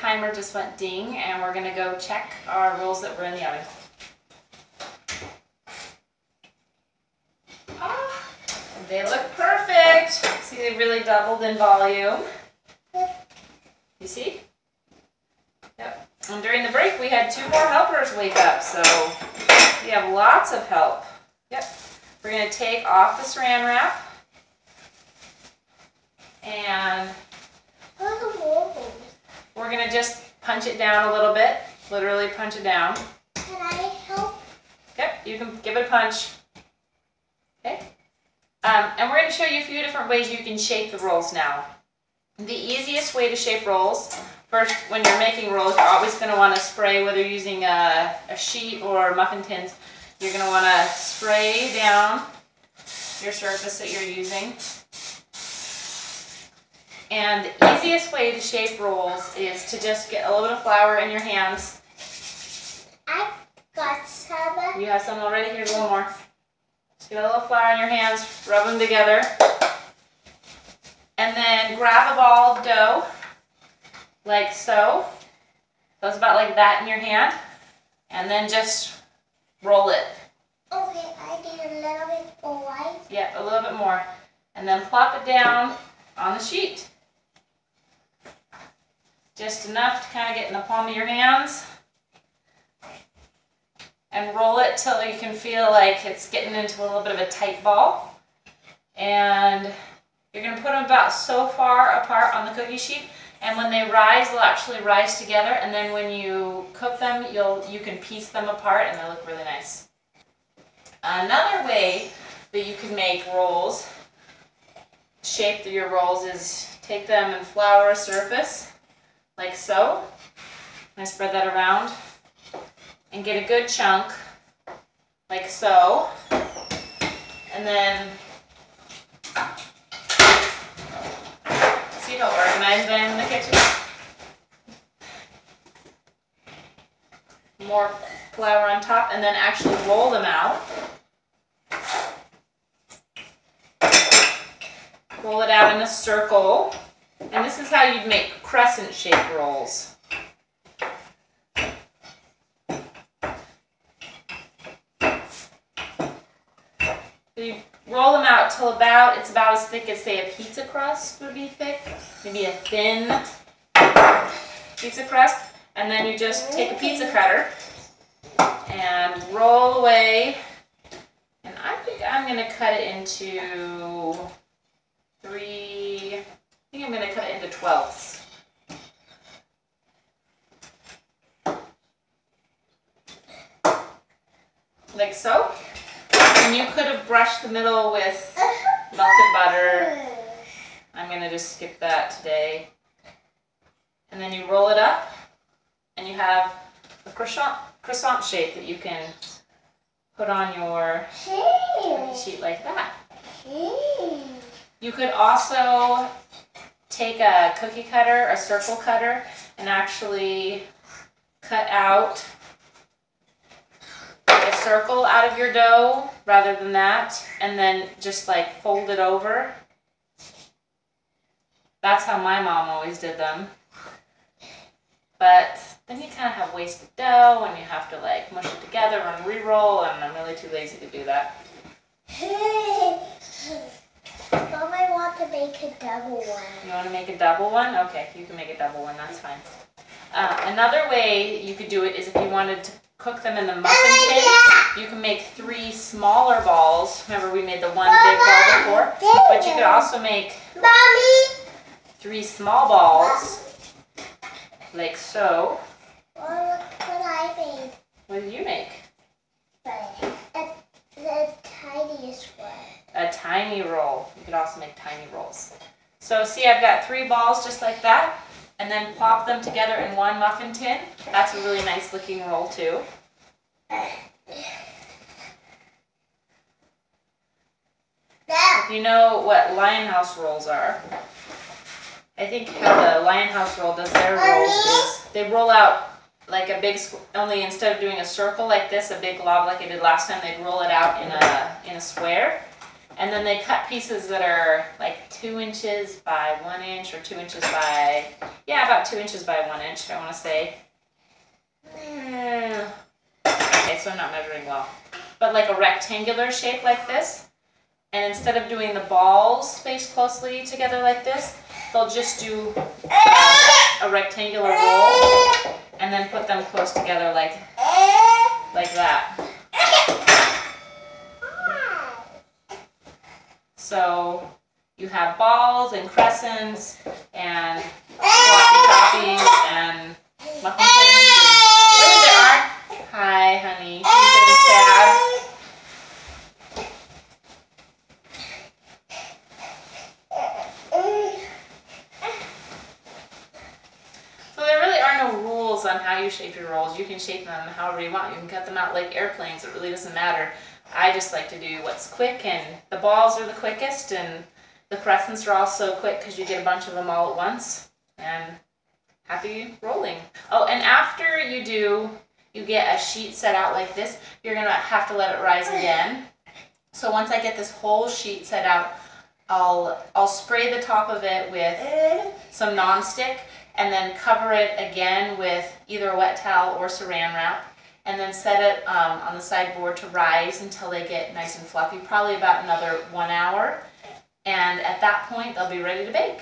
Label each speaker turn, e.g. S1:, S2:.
S1: timer just went ding and we're gonna go check our rolls that were in the oven. Ah, they look perfect. See, they really doubled in volume. You see? Yep. And during the break, we had two more helpers wake up, so we have lots of help. Yep. We're gonna take off the saran wrap and we're gonna just punch it down a little bit, literally punch it down.
S2: Can I help?
S1: Yep, you can give it a punch. Okay. Um, and we're going to show you a few different ways you can shape the rolls now. The easiest way to shape rolls, first when you're making rolls, you're always going to want to spray, whether you're using a, a sheet or muffin tins, you're going to want to spray down your surface that you're using. And the easiest way to shape rolls is to just get a little bit of flour in your hands.
S2: I got some.
S1: You have some already? Here's one more. Just get a little flour in your hands, rub them together. And then grab a ball of dough, like so. So it's about like that in your hand. And then just roll it.
S2: Okay, I need a little bit more white.
S1: Yep, a little bit more. And then plop it down on the sheet. Just enough to kind of get in the palm of your hands. And roll it till you can feel like it's getting into a little bit of a tight ball. And you're going to put them about so far apart on the cookie sheet. And when they rise, they'll actually rise together. And then when you cook them, you'll you can piece them apart and they look really nice. Another way that you can make rolls, shape your rolls is take them and flour a surface like so. I spread that around and get a good chunk like so. And then see how organized I am in the kitchen? More flour on top and then actually roll them out. Roll it out in a circle. And this is how you'd make crescent shaped rolls. You roll them out till about, it's about as thick as say a pizza crust would be thick. Maybe a thin pizza crust. And then you just take a pizza cutter and roll away. And I think I'm gonna cut it into three, I think I'm gonna cut it into twelfths. Like so. And you could have brushed the middle with melted butter. I'm gonna just skip that today. And then you roll it up and you have a croissant, croissant shape that you can put on your sheet like that. You could also take a cookie cutter, a circle cutter, and actually cut out circle out of your dough rather than that, and then just like fold it over. That's how my mom always did them. But then you kind of have wasted dough and you have to like mush it together and re-roll, and I'm really too lazy to do that.
S2: Mom, I want to make a double one.
S1: You want to make a double one? Okay, you can make a double one, that's fine. Uh, another way you could do it is if you wanted to cook them in the muffin tin, you can make three smaller balls. Remember we made the one big ball before? But you could also make
S2: Mommy!
S1: three small balls, like so.
S2: What I made.
S1: What did you make?
S2: A, the tiniest one.
S1: A tiny roll. You could also make tiny rolls. So see, I've got three balls just like that, and then plop them together in one muffin tin. That's a really nice looking roll too. If you know what Lion House rolls are, I think how the Lion House roll does their rolls is they roll out like a big, only instead of doing a circle like this, a big glob like I did last time, they'd roll it out in a in a square, And then they cut pieces that are like two inches by one inch or two inches by, yeah, about two inches by one inch, I wanna say. Eh, Okay, so I'm not measuring well. But like a rectangular shape like this. And instead of doing the balls spaced closely together like this, they'll just do a rectangular roll and then put them close together like like that. So you have balls and crescents and floppy toppies and muffin and wait, there are. Hi, honey. So there really are no rules on how you shape your rolls. You can shape them however you want. You can cut them out like airplanes. It really doesn't matter. I just like to do what's quick, and the balls are the quickest, and the crescents are also quick because you get a bunch of them all at once. And happy rolling. Oh, and after you do, you get a sheet set out like this. You're gonna have to let it rise again. So once I get this whole sheet set out, I'll I'll spray the top of it with some nonstick and then cover it again with either a wet towel or saran wrap and then set it um, on the sideboard to rise until they get nice and fluffy, probably about another one hour. And at that point, they'll be ready to bake.